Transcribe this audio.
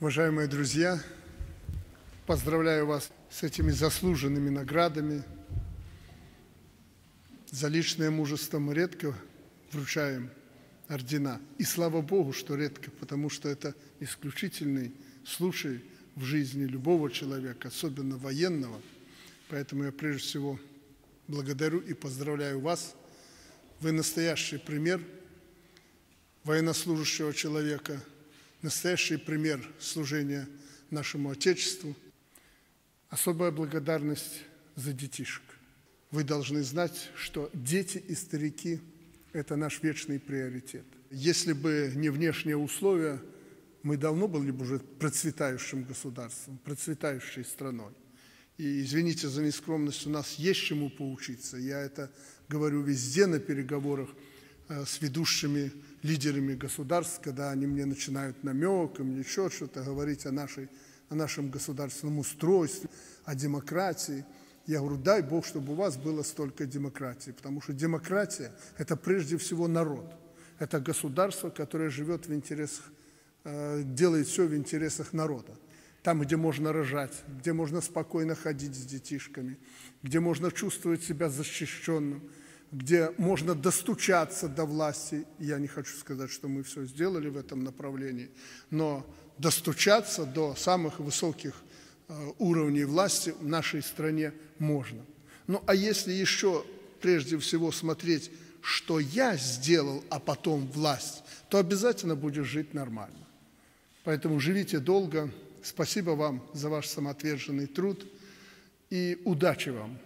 Уважаемые друзья, поздравляю вас с этими заслуженными наградами. За личное мужество мы редко вручаем ордена. И слава Богу, что редко, потому что это исключительный случай в жизни любого человека, особенно военного. Поэтому я прежде всего благодарю и поздравляю вас. Вы настоящий пример военнослужащего человека, настоящий пример служения нашему Отечеству. Особая благодарность за детишек. Вы должны знать, что дети и старики – это наш вечный приоритет. Если бы не внешние условия, мы давно были бы уже процветающим государством, процветающей страной. И извините за нескромность, у нас есть чему поучиться. Я это говорю везде на переговорах с ведущими лидерами государств, когда они мне начинают намеком, еще что-то говорить о, нашей, о нашем государственном устройстве, о демократии. Я говорю, дай Бог, чтобы у вас было столько демократии, потому что демократия – это прежде всего народ. Это государство, которое живет в интересах, э, делает все в интересах народа там, где можно рожать, где можно спокойно ходить с детишками, где можно чувствовать себя защищенным, где можно достучаться до власти. Я не хочу сказать, что мы все сделали в этом направлении, но достучаться до самых высоких э, уровней власти в нашей стране можно. Ну а если еще прежде всего смотреть, что я сделал, а потом власть, то обязательно будешь жить нормально. Поэтому живите долго, Спасибо вам за ваш самоотверженный труд и удачи вам!